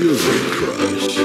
Sugar Crush.